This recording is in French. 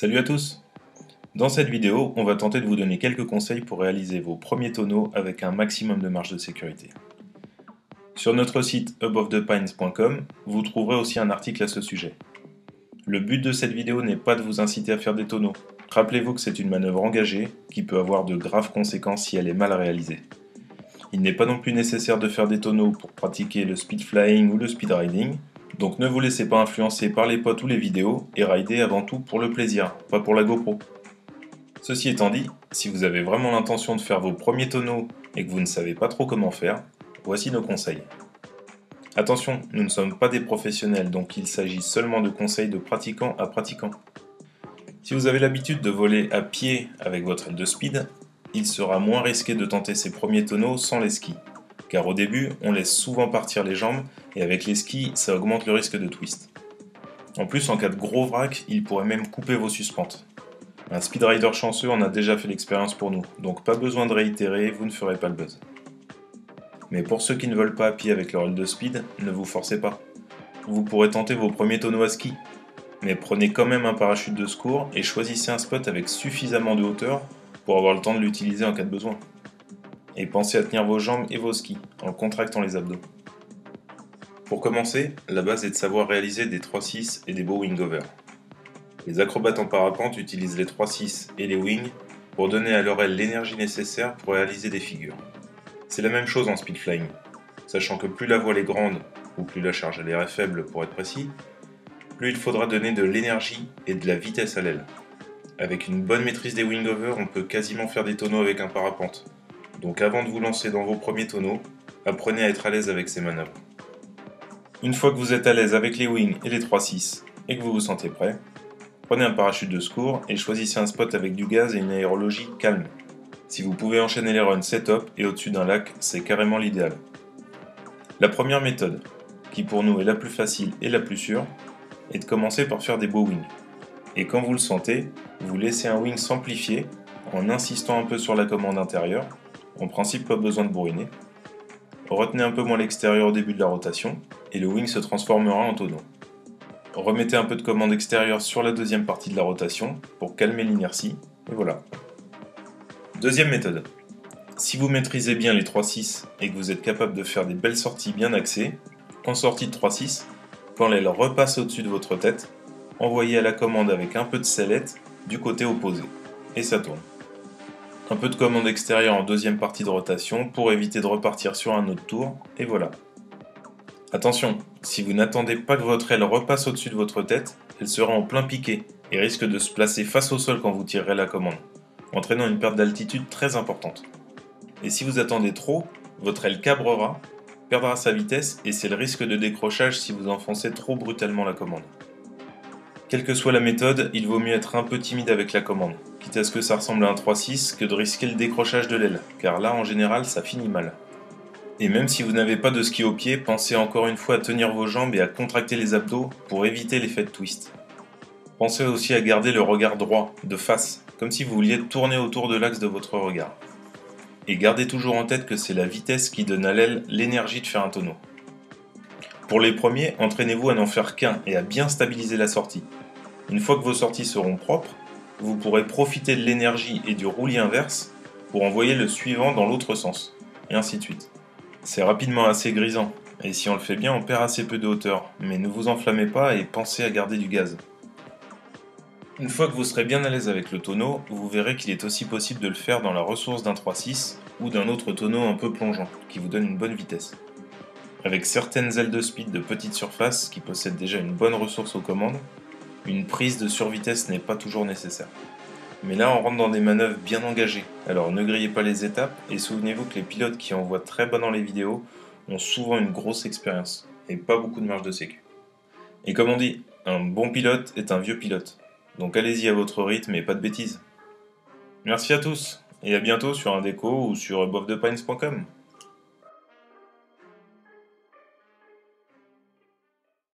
Salut à tous Dans cette vidéo, on va tenter de vous donner quelques conseils pour réaliser vos premiers tonneaux avec un maximum de marge de sécurité. Sur notre site abovethepines.com, vous trouverez aussi un article à ce sujet. Le but de cette vidéo n'est pas de vous inciter à faire des tonneaux. Rappelez-vous que c'est une manœuvre engagée qui peut avoir de graves conséquences si elle est mal réalisée. Il n'est pas non plus nécessaire de faire des tonneaux pour pratiquer le speed flying ou le speed riding, donc ne vous laissez pas influencer par les potes ou les vidéos et ridez avant tout pour le plaisir, pas pour la GoPro. Ceci étant dit, si vous avez vraiment l'intention de faire vos premiers tonneaux et que vous ne savez pas trop comment faire, voici nos conseils. Attention, nous ne sommes pas des professionnels, donc il s'agit seulement de conseils de pratiquant à pratiquant. Si vous avez l'habitude de voler à pied avec votre aile de speed, il sera moins risqué de tenter ces premiers tonneaux sans les skis car au début, on laisse souvent partir les jambes, et avec les skis, ça augmente le risque de twist. En plus, en cas de gros vrac, il pourrait même couper vos suspentes. Un speedrider chanceux en a déjà fait l'expérience pour nous, donc pas besoin de réitérer, vous ne ferez pas le buzz. Mais pour ceux qui ne veulent pas à avec leur aile de speed, ne vous forcez pas. Vous pourrez tenter vos premiers tonneaux à ski, mais prenez quand même un parachute de secours et choisissez un spot avec suffisamment de hauteur pour avoir le temps de l'utiliser en cas de besoin et pensez à tenir vos jambes et vos skis en contractant les abdos. Pour commencer, la base est de savoir réaliser des 3-6 et des beaux wing-over. Les acrobates en parapente utilisent les 3-6 et les wings pour donner à leur aile l'énergie nécessaire pour réaliser des figures. C'est la même chose en speed flying, sachant que plus la voile est grande, ou plus la charge à l'air est faible pour être précis, plus il faudra donner de l'énergie et de la vitesse à l'aile. Avec une bonne maîtrise des wing-over, on peut quasiment faire des tonneaux avec un parapente, donc avant de vous lancer dans vos premiers tonneaux, apprenez à être à l'aise avec ces manœuvres. Une fois que vous êtes à l'aise avec les wings et les 3-6 et que vous vous sentez prêt, prenez un parachute de secours et choisissez un spot avec du gaz et une aérologie calme. Si vous pouvez enchaîner les runs, c'est top et au-dessus d'un lac, c'est carrément l'idéal. La première méthode, qui pour nous est la plus facile et la plus sûre, est de commencer par faire des beaux wings. Et quand vous le sentez, vous laissez un wing s'amplifier en insistant un peu sur la commande intérieure en principe, pas besoin de bourriner. Retenez un peu moins l'extérieur au début de la rotation, et le wing se transformera en tonneau. Remettez un peu de commande extérieure sur la deuxième partie de la rotation pour calmer l'inertie, et voilà. Deuxième méthode. Si vous maîtrisez bien les 3-6 et que vous êtes capable de faire des belles sorties bien axées, en sortie de 3-6, quand l'aile repasse au-dessus de votre tête, envoyez à la commande avec un peu de sellette du côté opposé, et ça tourne un peu de commande extérieure en deuxième partie de rotation pour éviter de repartir sur un autre tour, et voilà. Attention, si vous n'attendez pas que votre aile repasse au-dessus de votre tête, elle sera en plein piqué et risque de se placer face au sol quand vous tirerez la commande, entraînant une perte d'altitude très importante. Et si vous attendez trop, votre aile cabrera, perdra sa vitesse et c'est le risque de décrochage si vous enfoncez trop brutalement la commande. Quelle que soit la méthode, il vaut mieux être un peu timide avec la commande, quitte à ce que ça ressemble à un 3-6 que de risquer le décrochage de l'aile, car là en général ça finit mal. Et même si vous n'avez pas de ski au pied, pensez encore une fois à tenir vos jambes et à contracter les abdos pour éviter l'effet de twist. Pensez aussi à garder le regard droit, de face, comme si vous vouliez tourner autour de l'axe de votre regard. Et gardez toujours en tête que c'est la vitesse qui donne à l'aile l'énergie de faire un tonneau. Pour les premiers, entraînez-vous à n'en faire qu'un et à bien stabiliser la sortie. Une fois que vos sorties seront propres, vous pourrez profiter de l'énergie et du roulis inverse pour envoyer le suivant dans l'autre sens, et ainsi de suite. C'est rapidement assez grisant, et si on le fait bien, on perd assez peu de hauteur, mais ne vous enflammez pas et pensez à garder du gaz. Une fois que vous serez bien à l'aise avec le tonneau, vous verrez qu'il est aussi possible de le faire dans la ressource d'un 3.6 ou d'un autre tonneau un peu plongeant, qui vous donne une bonne vitesse. Avec certaines ailes de speed de petite surface qui possèdent déjà une bonne ressource aux commandes, une prise de survitesse n'est pas toujours nécessaire. Mais là, on rentre dans des manœuvres bien engagées, alors ne grillez pas les étapes et souvenez-vous que les pilotes qui en voient très bas dans les vidéos ont souvent une grosse expérience et pas beaucoup de marge de sécu. Et comme on dit, un bon pilote est un vieux pilote. Donc allez-y à votre rythme et pas de bêtises. Merci à tous et à bientôt sur un déco ou sur abovethepines.com.